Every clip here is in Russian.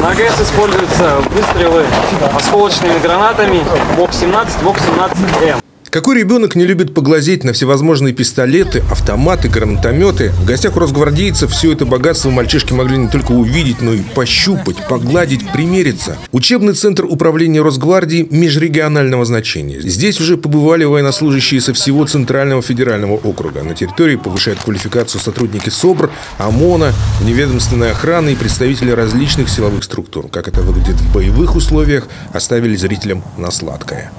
На АГС используются выстрелы осколочными гранатами ВОК-17, ВОК-17М. Какой ребенок не любит поглазеть на всевозможные пистолеты, автоматы, гранатометы? В гостях у росгвардейцев все это богатство мальчишки могли не только увидеть, но и пощупать, погладить, примериться. Учебный центр управления Росгвардии межрегионального значения. Здесь уже побывали военнослужащие со всего Центрального федерального округа. На территории повышают квалификацию сотрудники СОБР, ОМОНа, вневедомственной охраны и представители различных силовых структур. Как это выглядит в боевых условиях, оставили зрителям на сладкое.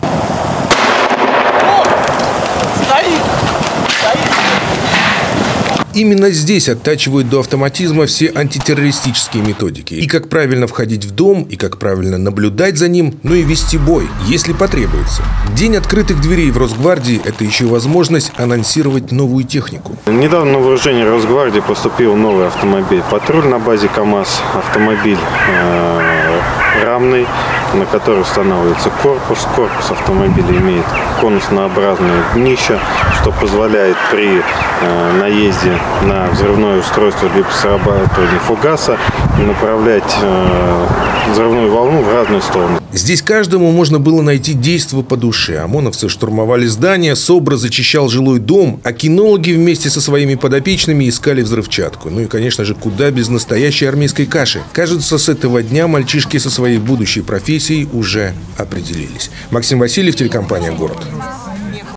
Именно здесь оттачивают до автоматизма все антитеррористические методики. И как правильно входить в дом, и как правильно наблюдать за ним, но и вести бой, если потребуется. День открытых дверей в Росгвардии – это еще возможность анонсировать новую технику. Недавно на вооружение Росгвардии поступил новый автомобиль «Патруль» на базе КАМАЗ. Автомобиль э, рамный, на который устанавливается корпус. Корпус автомобиля имеет конуснообразное днище, что позволяет при э, наезде на взрывное устройство либо срабатывание фугаса направлять э, взрывную волну в разные стороны. Здесь каждому можно было найти действо по душе. ОМОНовцы штурмовали здание, СОБРа зачищал жилой дом, а кинологи вместе со своими подопечными искали взрывчатку. Ну и, конечно же, куда без настоящей армейской каши. Кажется, с этого дня мальчишки со своей будущей профессией уже определились. Максим Васильев, телекомпания «Город».